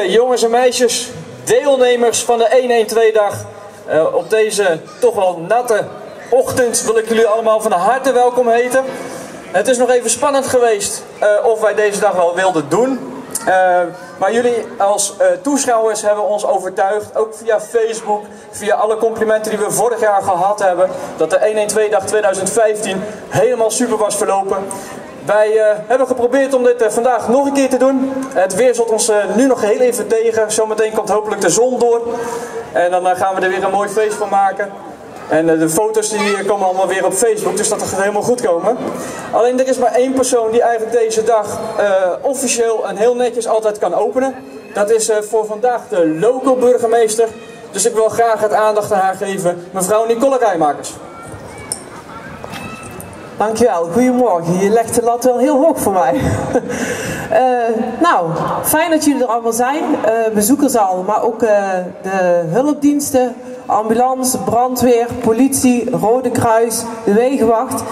Jongens en meisjes, deelnemers van de 112-dag. Uh, op deze toch wel natte ochtend wil ik jullie allemaal van harte welkom heten. Het is nog even spannend geweest uh, of wij deze dag wel wilden doen. Uh, maar jullie als toeschouwers hebben ons overtuigd, ook via Facebook, via alle complimenten die we vorig jaar gehad hebben, dat de 112-dag 2015 helemaal super was verlopen. Wij uh, hebben geprobeerd om dit uh, vandaag nog een keer te doen. Het weer zat ons uh, nu nog heel even tegen. Zometeen komt hopelijk de zon door. En dan gaan we er weer een mooi feest van maken. En de foto's die komen allemaal weer op Facebook, dus dat gaat helemaal goed komen. Alleen er is maar één persoon die eigenlijk deze dag officieel en heel netjes altijd kan openen. Dat is voor vandaag de local burgemeester. Dus ik wil graag het aandacht aan haar geven, mevrouw Nicole Rijmakers. Dankjewel, goedemorgen. Je legt de lat wel heel hoog voor mij. uh, nou, fijn dat jullie er allemaal zijn. Uh, bezoekers al, maar ook uh, de hulpdiensten, ambulance, brandweer, politie, Rode Kruis, de Wegenwacht.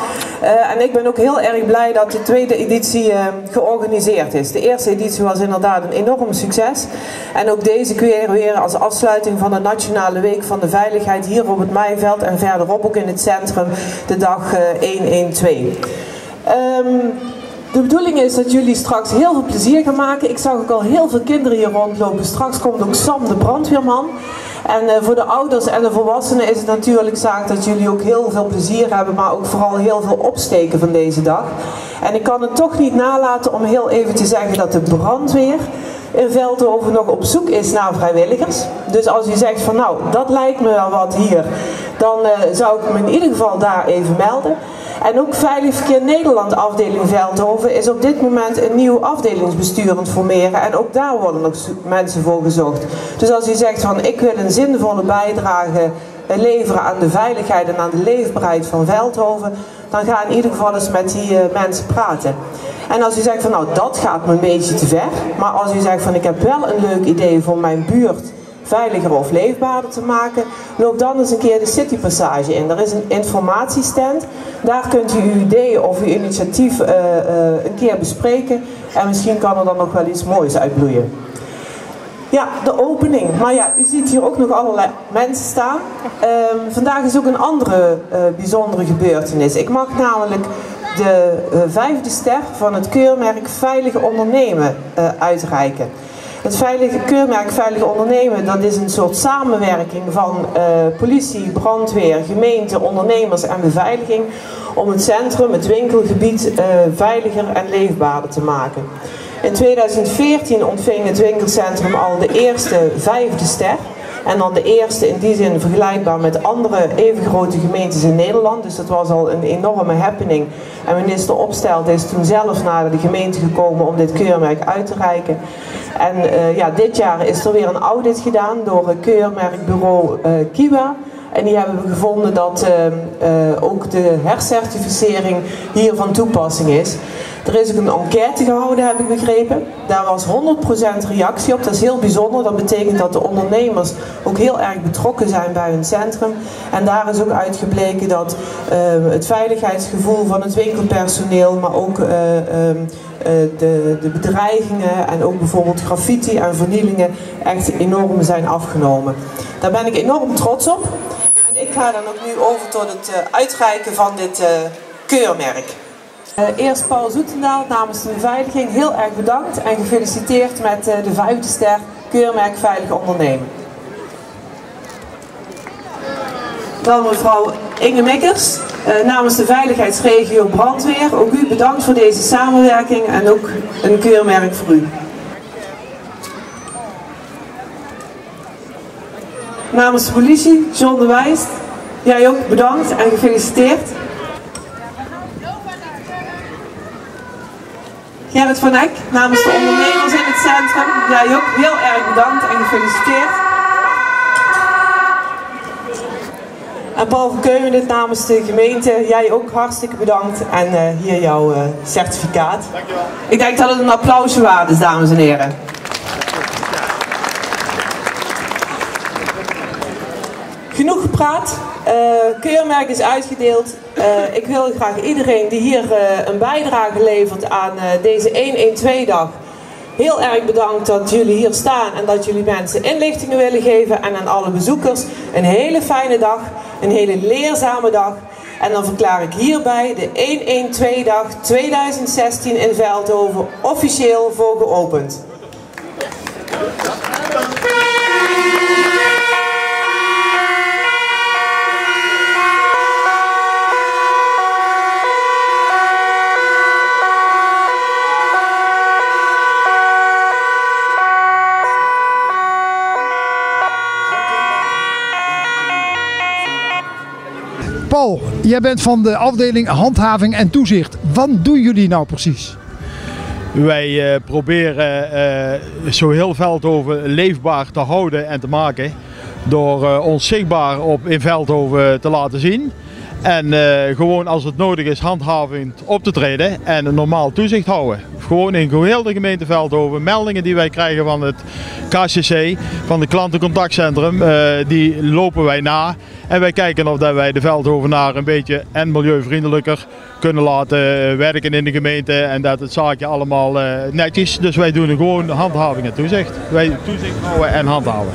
Uh, en ik ben ook heel erg blij dat de tweede editie uh, georganiseerd is. De eerste editie was inderdaad een enorm succes. En ook deze keer weer als afsluiting van de Nationale Week van de Veiligheid hier op het Mijnveld en verderop ook in het centrum de dag uh, 112. Um, de bedoeling is dat jullie straks heel veel plezier gaan maken. Ik zag ook al heel veel kinderen hier rondlopen. Straks komt ook Sam, de brandweerman. En uh, voor de ouders en de volwassenen is het natuurlijk zaak dat jullie ook heel veel plezier hebben, maar ook vooral heel veel opsteken van deze dag. En ik kan het toch niet nalaten om heel even te zeggen dat de brandweer in Veldhoven nog op zoek is naar vrijwilligers. Dus als u zegt van nou, dat lijkt me wel wat hier, dan uh, zou ik me in ieder geval daar even melden. En ook Veilig Verkeer Nederland afdeling Veldhoven is op dit moment een nieuw afdelingsbestuur aan het formeren. En ook daar worden nog mensen voor gezocht. Dus als u zegt van ik wil een zinvolle bijdrage leveren aan de veiligheid en aan de leefbaarheid van Veldhoven, dan ga in ieder geval eens met die uh, mensen praten. En als u zegt van nou dat gaat me een beetje te ver, maar als u zegt van ik heb wel een leuk idee voor mijn buurt veiliger of leefbaarder te maken, loop dan eens een keer de Citypassage in. Er is een informatiestand. Daar kunt u uw ideeën of uw initiatief uh, uh, een keer bespreken. En misschien kan er dan nog wel iets moois uitbloeien. Ja, de opening. Maar ja, u ziet hier ook nog allerlei mensen staan. Um, vandaag is ook een andere uh, bijzondere gebeurtenis. Ik mag namelijk de vijfde ster van het keurmerk Veilige Ondernemen uitreiken. Het veilige keurmerk Veilige Ondernemen, dat is een soort samenwerking van uh, politie, brandweer, gemeente, ondernemers en beveiliging om het centrum, het winkelgebied, uh, veiliger en leefbaarder te maken. In 2014 ontving het winkelcentrum al de eerste vijfde ster. En dan de eerste in die zin vergelijkbaar met andere even grote gemeentes in Nederland. Dus dat was al een enorme happening. En minister Opstelt is toen zelf naar de gemeente gekomen om dit keurmerk uit te reiken. En uh, ja, dit jaar is er weer een audit gedaan door het keurmerkbureau uh, Kiwa. En die hebben we gevonden dat uh, uh, ook de hercertificering hier van toepassing is. Er is ook een enquête gehouden, heb ik begrepen. Daar was 100% reactie op. Dat is heel bijzonder. Dat betekent dat de ondernemers ook heel erg betrokken zijn bij hun centrum. En daar is ook uitgebleken dat uh, het veiligheidsgevoel van het winkelpersoneel, maar ook uh, uh, de, de bedreigingen en ook bijvoorbeeld graffiti en vernielingen echt enorm zijn afgenomen. Daar ben ik enorm trots op. En ik ga dan ook nu over tot het uitreiken van dit keurmerk. Uh, eerst Paul Zoetendaal namens de beveiliging heel erg bedankt en gefeliciteerd met uh, de vijfde ster keurmerk Veilig Ondernemen. Dan mevrouw Inge Mikkers uh, namens de veiligheidsregio Brandweer. Ook u bedankt voor deze samenwerking en ook een keurmerk voor u. Namens de politie, John de Wijs, jij ook bedankt en gefeliciteerd. Gerrit van Eck namens de ondernemers in het centrum. Jij ook heel erg bedankt en gefeliciteerd. En Paul van namens de gemeente. Jij ook hartstikke bedankt. En uh, hier jouw uh, certificaat. Dankjewel. Ik denk dat het een applausje waard is, dames en heren. Genoeg gepraat. Uh, keurmerk is uitgedeeld. Uh, ik wil graag iedereen die hier uh, een bijdrage levert aan deze 112-dag heel erg bedankt dat jullie hier staan en dat jullie mensen inlichtingen willen geven. En aan alle bezoekers een hele fijne dag, een hele leerzame dag. En dan verklaar ik hierbij de 112-dag 2016 in Veldhoven officieel voor geopend. Paul, jij bent van de afdeling handhaving en toezicht. Wat doen jullie nou precies? Wij uh, proberen uh, zo heel Veldhoven leefbaar te houden en te maken door uh, ons zichtbaar op in Veldhoven te laten zien. En gewoon als het nodig is handhavend op te treden en een normaal toezicht houden. Gewoon in heel de gemeente Veldhoven. Meldingen die wij krijgen van het KCC, van het klantencontactcentrum, die lopen wij na. En wij kijken of dat wij de Veldhovenaar een beetje en milieuvriendelijker kunnen laten werken in de gemeente. En dat het zaakje allemaal uh, netjes. Dus wij doen gewoon handhaving en toezicht. Wij toezicht houden en handhaven.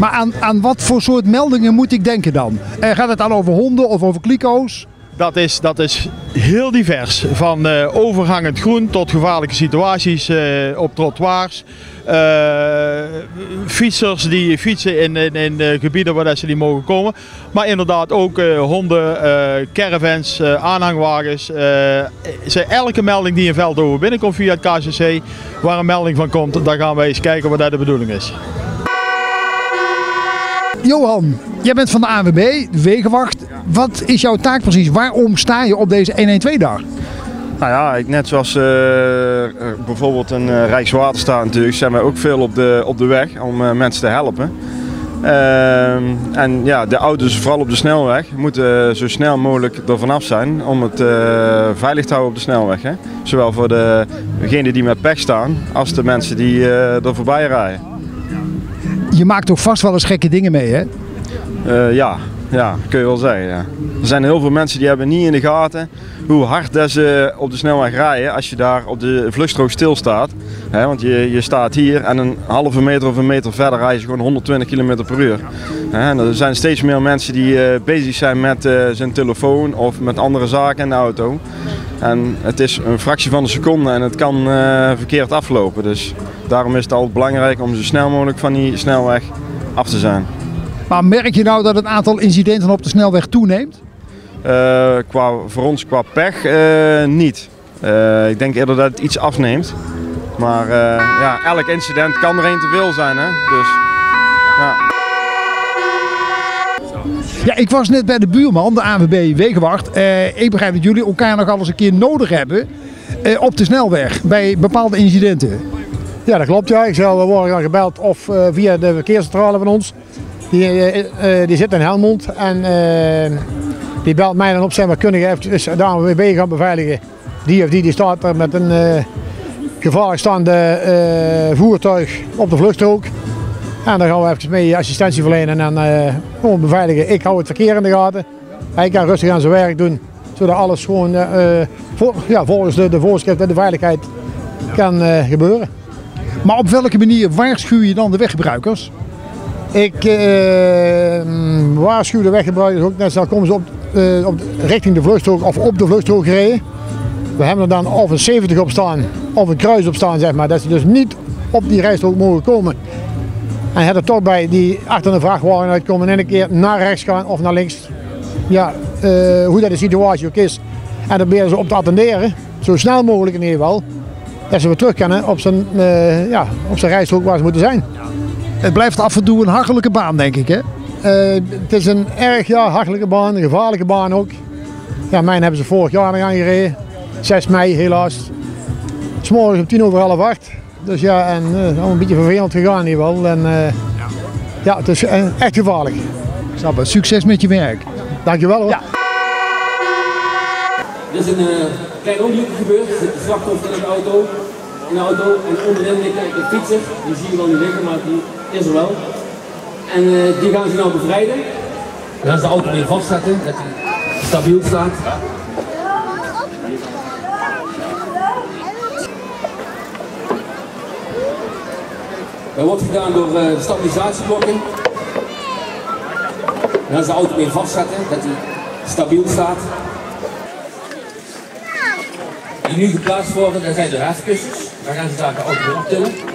Maar aan, aan wat voor soort meldingen moet ik denken dan? Gaat het dan over honden of over kliko's? Dat is, dat is heel divers. Van uh, overhangend groen tot gevaarlijke situaties uh, op trottoirs. Uh, fietsers die fietsen in, in, gebieden waar ze niet mogen komen. Maar inderdaad ook honden, caravans, aanhangwagens. elke melding die in Veldhoven binnenkomt via het KCC, waar een melding van komt, daar gaan wij eens kijken wat daar de bedoeling is. Johan, jij bent van de ANWB, de Wegenwacht. Wat is jouw taak precies? Waarom sta je op deze 112-dag? Nou ja, ik, net zoals uh, bijvoorbeeld een uh, Rijkswaterstaat natuurlijk, zijn wij ook veel op de, op de weg om uh, mensen te helpen. Ehm, en ja, de auto's, vooral op de snelweg, moeten zo snel mogelijk er vanaf zijn om het veilig te houden op de snelweg. Hè? Zowel voor degenen die met pech staan, als de mensen die er voorbij rijden. Je maakt toch vast wel eens gekke dingen mee, hè? ja, ja, kun je wel zeggen. Er zijn heel veel mensen die hebben niet in de gaten hoe hard ze op de snelweg rijden als je daar op de vluchtstrook stilstaat. He, want je, je staat hier en een halve meter of een meter verder rijden ze gewoon 120 km per uur. en er zijn steeds meer mensen die uh, bezig zijn met uh, zijn telefoon of met andere zaken in de auto. En het is een fractie van een seconde en het kan uh, verkeerd aflopen. Dus daarom is het altijd belangrijk om zo snel mogelijk van die snelweg af te zijn. Maar merk je nou dat het aantal incidenten op de snelweg toeneemt? Qua, voor ons qua pech niet. Ik denk eerder dat het iets afneemt. Maar ja, elk incident kan er een te veel zijn. Hè? Dus, ja. Ja, ik was net bij de buurman, de ANWB Wegenwacht. ik begrijp dat jullie elkaar nog alles een keer nodig hebben op de snelweg bij bepaalde incidenten. Ja, dat klopt. Ja. Ik zal worden gebeld of via de verkeerscentrale van ons. Die, uh, die zit in Helmond en uh, die belt mij dan op, zeg maar, kunnen je even de ANWB gaan beveiligen. Die of die, die staat er met een uh, gevaarlijk staande voertuig op de vluchtstrook. En dan gaan we even mee assistentie verlenen en dan gewoon beveiligen. Ik hou het verkeer in de gaten. Hij kan rustig aan zijn werk doen, zodat alles gewoon voor, ja, volgens de, de voorschriften en de veiligheid kan gebeuren. Maar op welke manier waarschuw je dan de weggebruikers? Ik uh, waarschuw de weggebruikers ook net zo komen ze op, op, richting de vluchtstrook of op de vluchtstrook gereden. We hebben er dan of een 70 op staan of een kruis op staan, zeg maar. Dat ze dus niet op die rijstrook mogen komen. En het er toch bij die achter een vrachtwagen uitkomen en een keer naar rechts gaan of naar links. Ja, uh, hoe dat de situatie ook is. En dan proberen ze op te attenderen, zo snel mogelijk in ieder geval. Dat ze weer terug kunnen op zijn, ja, op zijn rijstrook waar ze moeten zijn. Het blijft af en toe een hachelijke baan, denk ik, hè? Uh, het is een erg ja, hachelijke baan, een gevaarlijke baan ook. Ja, mijn hebben ze vorig jaar nog aangereden. 6 mei helaas. S'morgens om tien over half acht. Dus ja, en uh, al een beetje vervelend gegaan hier wel. En, uh, ja. ja, het is echt gevaarlijk. Snap het. Succes met je werk. Dankjewel hoor. Ja. Er is een klein ongeluk gebeurd. Er zit een slachtoffer in de auto. In de auto en onderin ligt de fietser. Die zie je wel niet liggen, maar die is er wel. En uh, die gaan ze nou bevrijden. Dan gaan ze de auto weer vastzetten, dat hij stabiel staat. Dat wordt gedaan door uh, stabilisatieblokken. En dan is de auto weer vastzetten, dat hij stabiel staat. Die nu geplaatst worden, dat zijn de rafkussens. Daar gaan ze daar de auto weer optillen.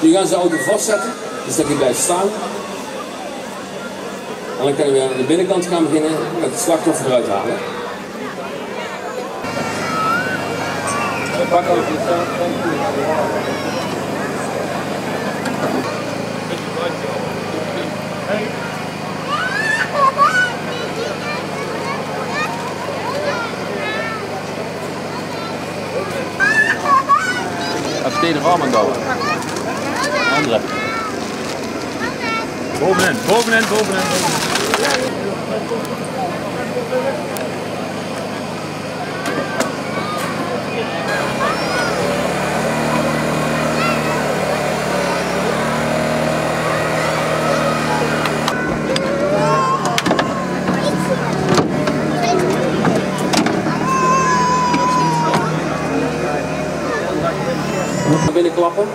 Nu gaan ze de auto vastzetten, dus dat hij blijft staan. En dan kunnen we aan de binnenkant gaan beginnen met het slachtoffer eruit halen. De arm aan douwen. Andere. Bovenin, bovenin, bovenin. Naar binnen klappen.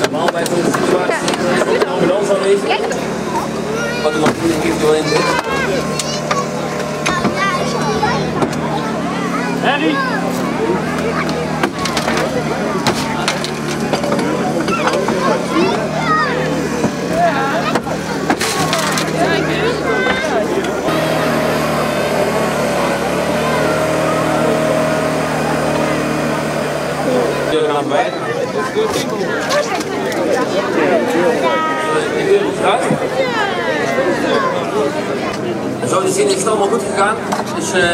Normaal bij zo'n situatie is een ambulance aanwezig. Wat er nog doorheen zit. deur zo te zien is het allemaal goed gegaan. Dus uh,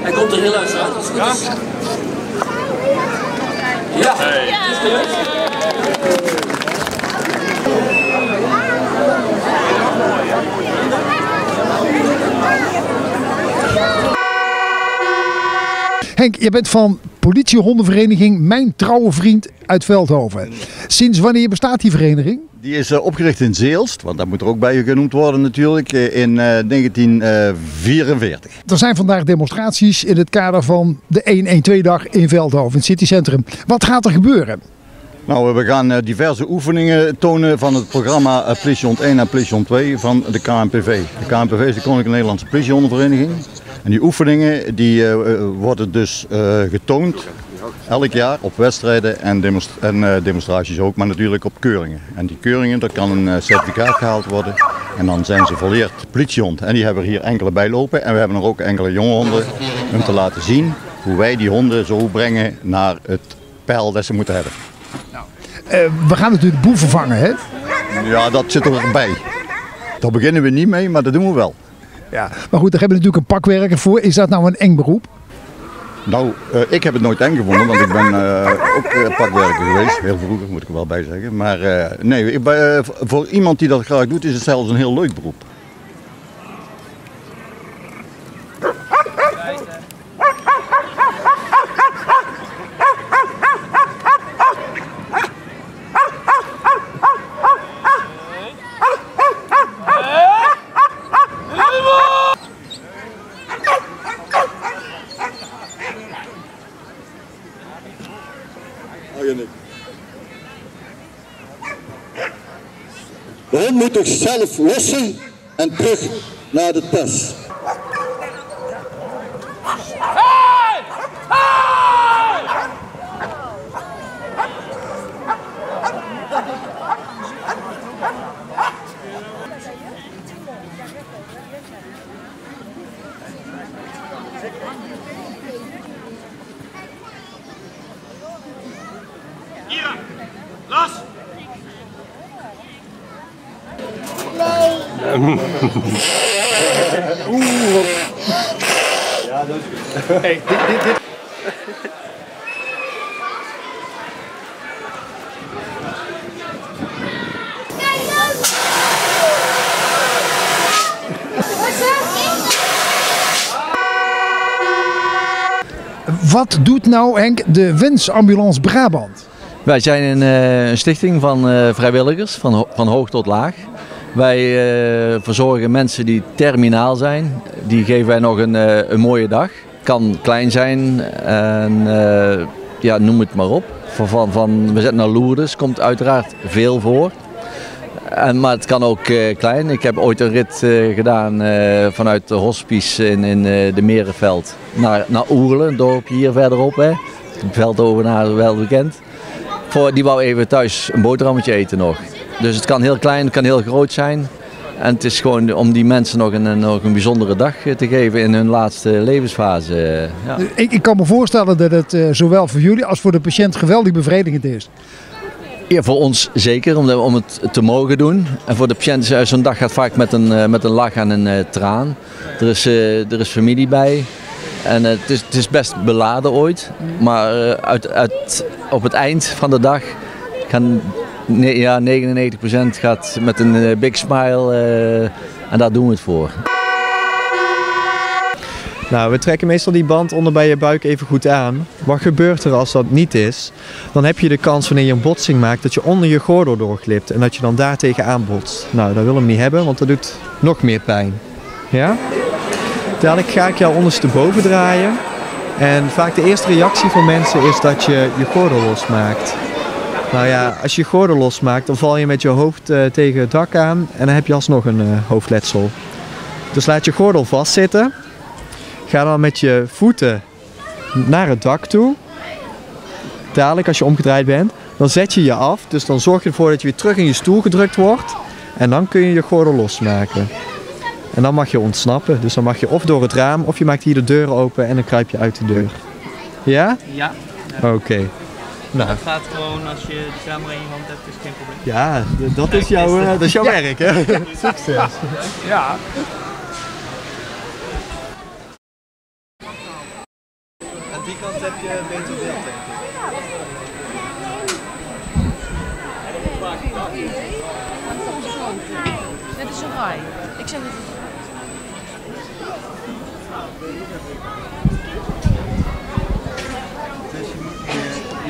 hij komt er heel uit uit als het goed. Ja, gelukt. Henk, je bent van politiehondenvereniging Mijn Trouwe Vriend uit Veldhoven. Sinds wanneer bestaat die vereniging? Die is eh, opgericht in Zeelst, want dat moet er ook bij genoemd worden natuurlijk, eh, in eh, 1944. Er zijn vandaag demonstraties in het kader van de 112-dag in Veldhoven, in het citycentrum. Wat gaat er gebeuren? Nou, we gaan eh, diverse oefeningen tonen van het programma eh, Politiehond 1 en Politiehond 2 van de KNPV. De KNPV is de Koninklijke Nederlandse Politiehondenvereniging. En die oefeningen die, eh, eh, worden dus eh, getoond elk jaar op wedstrijden en, demonstra- en eh, demonstraties ook, maar natuurlijk op keuringen. En die keuringen, daar kan een eh, certificaat gehaald worden en dan zijn ze volleerd politiehond. En die hebben we hier enkele bij lopen en we hebben er ook enkele jonge honden om te laten zien hoe wij die honden zo brengen naar het pijl dat ze moeten hebben. Eh, we gaan natuurlijk de boel vervangen, hè? Ja, dat zit erbij. Daar beginnen we niet mee, maar dat doen we wel. Ja. Maar goed, daar hebben we natuurlijk een pakwerker voor. Is dat nou een eng beroep? Nou, eh, ik heb het nooit eng gevonden, want ik ben eh, ook eh, pakwerker geweest. Heel vroeger, moet ik er wel bij zeggen. Maar nee, voor iemand die dat graag doet, is het zelfs een heel leuk beroep. zelf lossen en terug naar de tas. Oeh, wat... Ja. Hey, dit, dit, dit. Wat doet nou Henk de Wensambulance Brabant? Wij zijn een, eh, stichting van eh, vrijwilligers, van, van hoog tot laag. Wij eh, verzorgen mensen die terminaal zijn. Die geven wij nog een, eh, een mooie dag. Kan klein zijn en eh, ja, noem het maar op. Van, van, we zetten naar Lourdes, komt uiteraard veel voor. En, maar het kan ook klein. Ik heb ooit een rit gedaan vanuit de hospice in, in de Merenveld naar, naar Oerlen, een dorpje hier verderop. Hè. Veldovenaar wel bekend. Voor, die wou even thuis een boterhammetje eten nog. Dus het kan heel klein, het kan heel groot zijn. En het is gewoon om die mensen nog een, nog een bijzondere dag eh, te geven in hun laatste levensfase. eh, Ja. Ik, ik kan me voorstellen dat het eh, zowel voor jullie als voor de patiënt geweldig bevredigend is. Ja, voor ons zeker, om, de- om het te mogen doen. En voor de patiënt, is zo'n dag gaat vaak met een, eh, met een lach en een eh, traan. Er is, eh, er is familie bij. En eh, het, is, het is best beladen ooit. Maar eh, uit, uit, op het eind van de dag gaan ja, 99% gaat met een eh, big smile. eh, en daar doen we het voor. Nou, we trekken meestal die band onder bij je buik even goed aan. Wat gebeurt er als dat niet is? Dan heb je de kans wanneer je een botsing maakt dat je onder je gordel doorglipt en dat je dan daar tegenaan botst. Nou, dat willen we niet hebben, want dat doet nog meer pijn. Ja? Dadelijk ga ik jou ondersteboven draaien. En vaak de eerste reactie van mensen is dat je je gordel losmaakt. Nou ja, als je gordel losmaakt, dan val je met je hoofd eh, tegen het dak aan en dan heb je alsnog een eh, hoofdletsel. Dus laat je gordel vastzitten. Ga dan met je voeten naar het dak toe. Dadelijk als je omgedraaid bent, dan zet je je af. Dus dan zorg je ervoor dat je weer terug in je stoel gedrukt wordt. En dan kun je je gordel losmaken. En dan mag je ontsnappen. Dus dan mag je of door het raam of je maakt hier de deur open en dan kruip je uit de deur. Ja? Ja. Oké. Nou, Dat gaat gewoon als je de camera in je hand hebt, is geen probleem. ja, dat is jouw, eh, dat is jouw Ja. werk hè? Succes. Ja. Aan die kant heb je beter beeld denk ik. Net is een rij. Ik zeg het.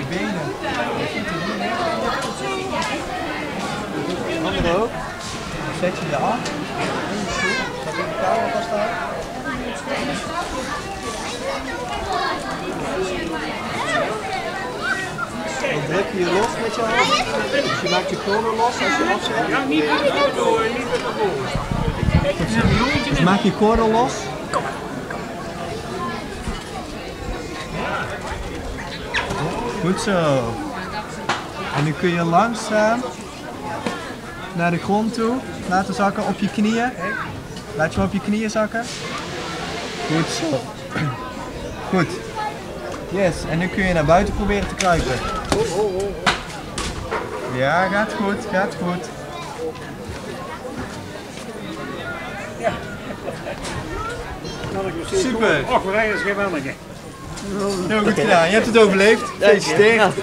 Benen. Handen ook. Zet je je af. In je stoel. Gaat in de kamer vast staan. Dan druk je je los met je hand. Dus je maakt je gordel los als je afzet. Ja, niet auto, niet met de Dus maak je gordel los. Goed zo. En nu kun je langzaam naar de grond toe laten zakken op je knieën. Laat je op je knieën zakken. Goed zo. Goed. Yes, en nu kun je naar buiten proberen te kruipen. Ja, gaat goed, gaat goed. Super. Och, we rijden is geen manneke. Heel goed gedaan, je hebt het overleefd. Gefeliciteerd.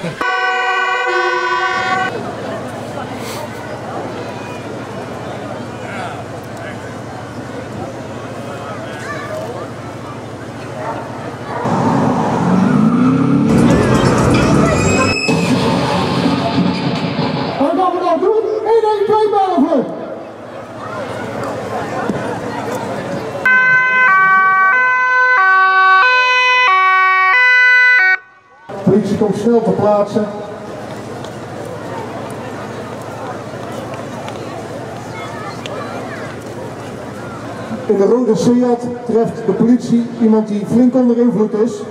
In de rode Seat treft de politie iemand die flink onder invloed is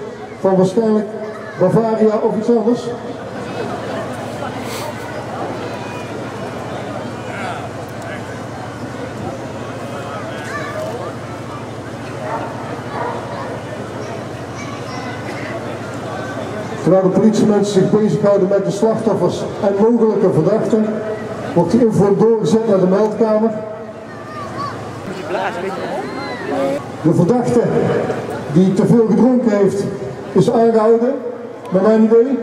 van waarschijnlijk Bavaria of iets anders. Terwijl de politiemensen zich bezighouden met de slachtoffers en mogelijke verdachten, wordt de info doorgezet naar de meldkamer. De verdachte die te veel gedronken heeft, is aangehouden, naar mijn idee.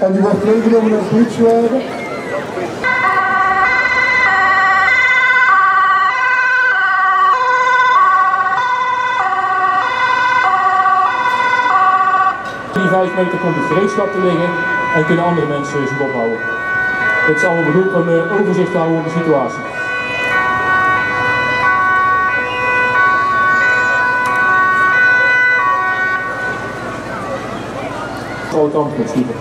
En die wordt meegenomen naar de politiewagen. 5 meter komt het gereedschap te liggen en kunnen andere mensen zich ophouden. Het is allemaal bedoeld om overzicht te houden op de situatie. Grote ambtprincipe.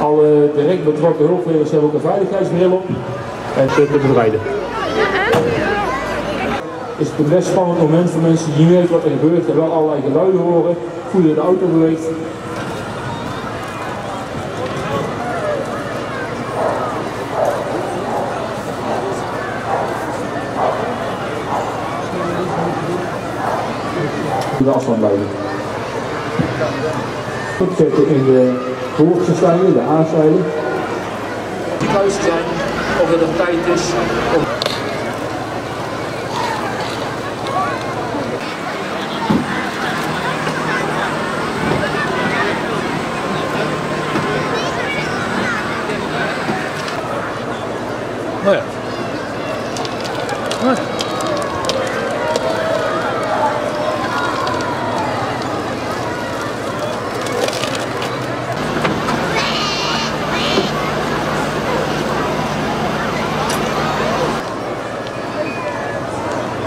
Alle direct betrokken hulpverleners hebben ook een veiligheidsbril op en zitten te bevrijden. Is het een best spannend moment voor mensen die niet weten wat er gebeurt en wel allerlei geluiden horen, voelen de auto beweegt. de afstand blijven. Zetten in de voorste zijde, de aanzijde. Thuis zijn of het een tijd is. Oh ja.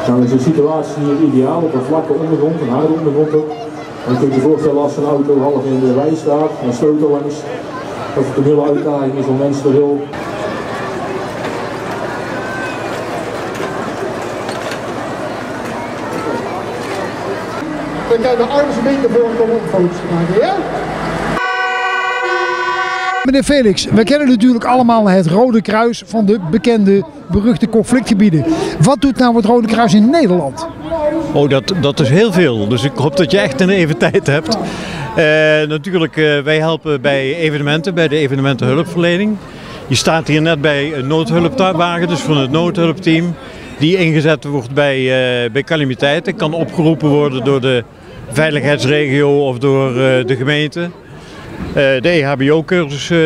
Nou is de situatie hier ideaal op een vlakke ondergrond, een harde ondergrond ook. En je kunt je voorstellen als een auto half in de wei staat en sleutel langs, dat het een hele uitdaging is om mensen te hulp. Dan kan je de arms een beetje voorkomen om foto's te maken, ja? Meneer Felix, we kennen natuurlijk allemaal het Rode Kruis van de bekende, beruchte conflictgebieden. Wat doet nou het Rode Kruis in Nederland? Oh, dat, dat is heel veel. Dus ik hoop dat je echt een even tijd hebt. Eh, natuurlijk, eh, wij helpen bij evenementen, bij de evenementenhulpverlening. Je staat hier net bij een noodhulpwagen, dus van het noodhulpteam. Die ingezet wordt bij, eh, bij calamiteiten. Kan opgeroepen worden door de veiligheidsregio of door de gemeente. Uh, de EHBO-cursus uh,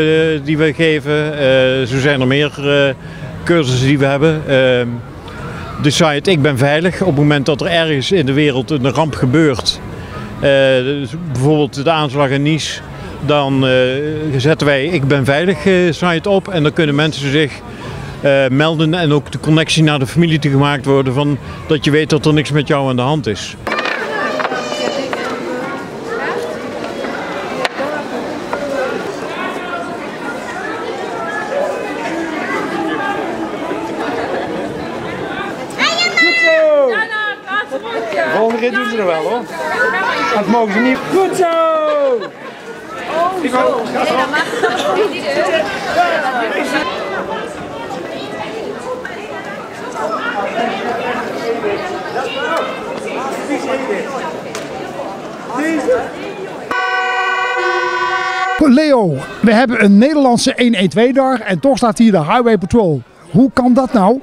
die we geven. Zo zijn er meer cursussen die we hebben. De site Ik ben veilig. Op het moment dat er ergens in de wereld een ramp gebeurt, dus bijvoorbeeld de aanslag in Nice, dan zetten wij Ik ben veilig site op en dan kunnen mensen zich melden en ook de connectie naar de familie te gemaakt worden van dat je weet dat er niks met jou aan de hand is. Volgende keer doen ze er wel hoor. Dat mogen ze niet. Goed zo! Hoor. Leo, we hebben een Nederlandse 112 daar en toch staat hier de Highway Patrol. Hoe kan dat nou?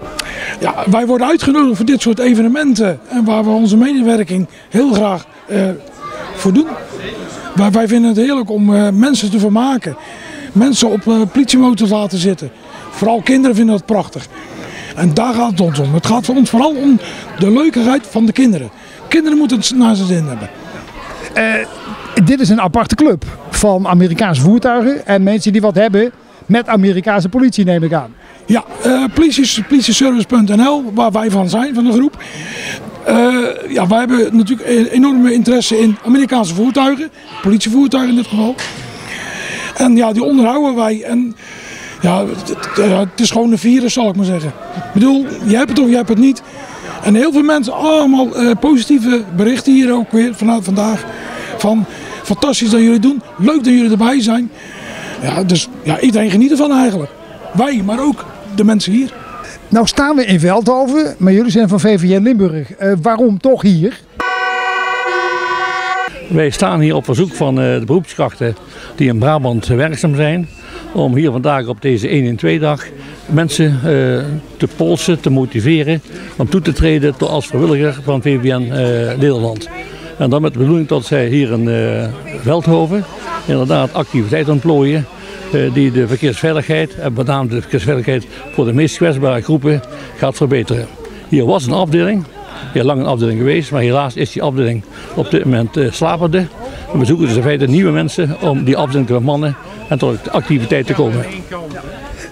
Ja, wij worden uitgenodigd voor dit soort evenementen en waar we onze medewerking heel graag eh, voor doen. Wij, wij vinden het heerlijk om eh, mensen te vermaken, mensen op uh, politiemotor laten zitten. Vooral kinderen vinden dat prachtig. En daar gaat het ons om. Het gaat voor ons vooral om de leukigheid van de kinderen. Kinderen moeten het naar zijn zin hebben. dit is een aparte club van Amerikaanse voertuigen en mensen die wat hebben met Amerikaanse politie neem ik aan. Ja, uh, waar wij van zijn, van de groep. Uh, ja, wij hebben natuurlijk enorme interesse in Amerikaanse voertuigen, politievoertuigen in dit geval. En ja, die onderhouden wij. En ja, het, is gewoon een virus, zal ik maar zeggen. Ik bedoel, je hebt het of je hebt het niet. En heel veel mensen, allemaal uh, positieve berichten hier ook weer vanuit vandaag. Van fantastisch dat jullie doen, leuk dat jullie erbij zijn. Ja, dus ja, iedereen geniet ervan eigenlijk. Wij, maar ook de mensen hier. Nou staan we in Veldhoven, maar jullie zijn van VVN Limburg. Uh, waarom toch hier? Wij staan hier op verzoek van uh, de beroepskrachten die in Brabant werkzaam zijn. Om hier vandaag op deze 1 in 2 dag mensen uh, te polsen, te motiveren om toe te treden als vrijwilliger van VVN Nederland. En dan met de bedoeling dat zij hier in Veldhoven inderdaad activiteit ontplooien die de verkeersveiligheid, en met name de verkeersveiligheid voor de meest kwetsbare groepen, gaat verbeteren. Hier was een afdeling heel lang een afdeling geweest, maar helaas is die afdeling op dit moment uh, slapende. we zoeken dus in feite nieuwe mensen om die afdeling te bemannen en tot activiteit te komen.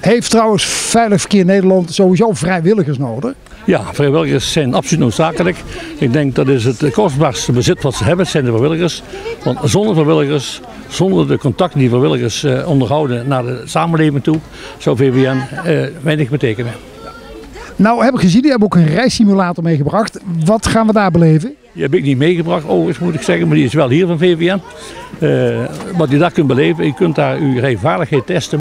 Heeft trouwens Veilig Verkeer Nederland sowieso vrijwilligers nodig? Ja, vrijwilligers zijn absoluut noodzakelijk. Ik denk dat is het kostbaarste bezit wat ze hebben, zijn de vrijwilligers. Want zonder vrijwilligers, zonder de contacten die vrijwilligers eh, onderhouden naar de samenleving toe, zou VWN eh, weinig betekenen. Nou heb ik gezien, die hebben ook een reissimulator meegebracht. Wat gaan we daar beleven? Die heb ik niet meegebracht, overigens moet ik zeggen, maar die is wel hier van VWN. Uh, wat je daar kunt beleven, je kunt daar uw rijvaardigheid testen.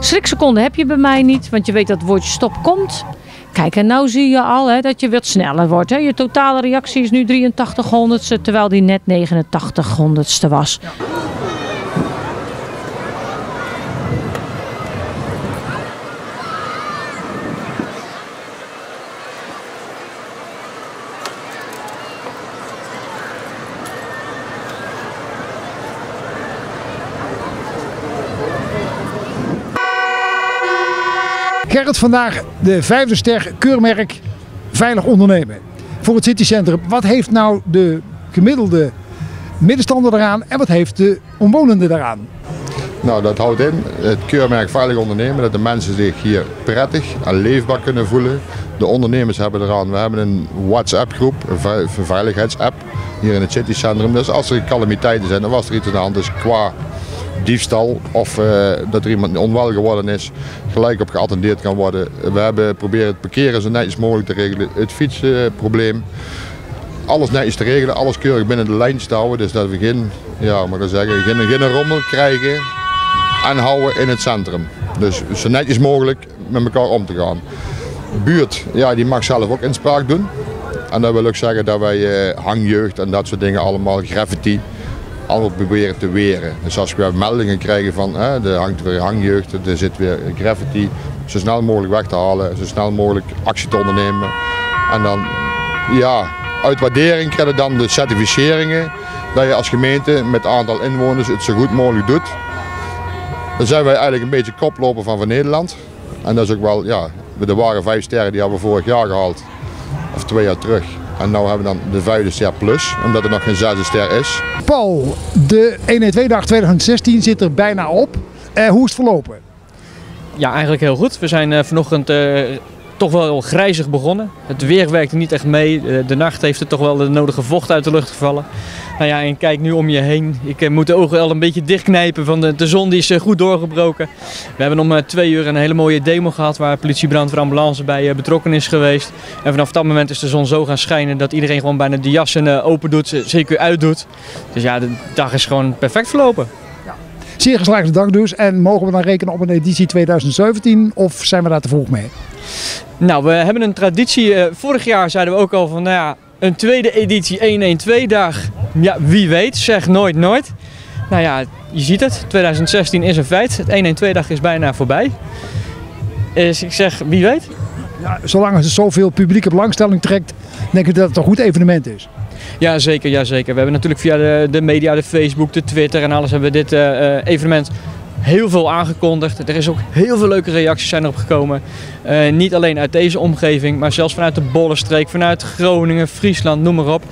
Schrikseconden heb je bij mij niet, want je weet dat het woordje stop komt. Kijk, en nou zie je al hè, dat je wat sneller wordt. Hè. Je totale reactie is nu 83 honderdste, terwijl die net 89 honderdste was. Gerrit, vandaag de vijfde ster keurmerk Veilig Ondernemen voor het Citycentrum. Wat heeft nou de gemiddelde middenstander eraan en wat heeft de omwonenden daaraan? Nou, dat houdt in het keurmerk Veilig Ondernemen, dat de mensen zich hier prettig en leefbaar kunnen voelen. De ondernemers hebben eraan, we hebben een WhatsApp-groep, een veiligheidsapp hier in het citycentrum. Dus als er calamiteiten zijn, of als er iets aan de hand is qua diefstal of uh, dat er iemand onwel geworden is, gelijk op geattendeerd kan worden. We hebben proberen het parkeren zo netjes mogelijk te regelen, het fietsprobleem. Alles netjes te regelen, alles keurig binnen de lijn te houden. Dus dat we geen, ja, maar zeggen, geen, geen rommel krijgen en houden in het centrum. Dus zo netjes mogelijk met elkaar om te gaan. buurt, ja, die mag zelf ook inspraak doen. En dat wil ook zeggen dat wij uh, hangjeugd en dat soort dingen allemaal, graffiti, allemaal proberen te weren. Dus als we meldingen krijgen van hè, er hangt weer hangjeugd, er zit weer graffiti, zo snel mogelijk weg te halen, zo snel mogelijk actie te ondernemen. En dan, ja, uit waardering krijg je dan de certificeringen dat je als gemeente met aantal inwoners het zo goed mogelijk doet. Dan zijn wij eigenlijk een beetje koploper van van Nederland. En dat is ook wel, ja, de ware vijf sterren die hebben we vorig jaar gehaald. Of twee jaar terug. En nu hebben we dan de vijfde ster plus, omdat er nog geen zesde ster is. Paul, de 112-dag 2016 zit er bijna op. Eh, hoe is het verlopen? Ja, eigenlijk heel goed. We zijn uh, vanochtend uh, toch wel grijzig begonnen. Het weer werkte niet echt mee. De nacht heeft er toch wel de nodige vocht uit de lucht gevallen. Nou ja, en kijk nu om je heen. Ik eh, moet de ogen al een beetje dichtknijpen, van de, de zon die is eh, goed doorgebroken. We hebben om twee uur een hele mooie demo gehad waar politie, brandweer, ambulance bij betrokken is geweest. En vanaf dat moment is de zon zo gaan schijnen dat iedereen gewoon bijna de jassen open doet, zeker uitdoet. Dus ja, de dag is gewoon perfect verlopen. Zeer geslaagde dag dus. En mogen we dan rekenen op een editie 2017 of zijn we daar te vroeg mee? Nou, we hebben een traditie. vorig jaar zeiden we ook al van, nou ja, een tweede editie 112 dag. Ja, wie weet, zeg nooit nooit. Nou ja, je ziet het. 2016 is een feit. Het 112 dag is bijna voorbij. Dus ik zeg, wie weet. Ja, zolang het zoveel publieke belangstelling trekt, denk ik dat het een goed evenement is. Ja, zeker, ja, zeker. We hebben natuurlijk via de, de media, de Facebook, de Twitter en alles hebben we dit uh, evenement heel veel aangekondigd. Er is ook heel veel leuke reacties zijn erop gekomen. Uh, niet alleen uit deze omgeving, maar zelfs vanuit de Bollenstreek, vanuit Groningen, Friesland, noem maar op.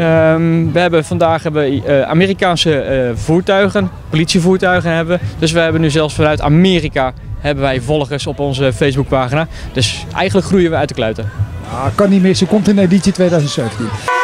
Um, we hebben vandaag hebben, Amerikaanse voertuigen, politievoertuigen hebben. Dus we hebben nu zelfs vanuit Amerika hebben wij volgers op onze Facebookpagina. Dus eigenlijk groeien we uit de kluiten. Ah, kan niet meer, ze komt in editie 2017.